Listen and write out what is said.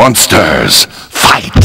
Monsters, fight!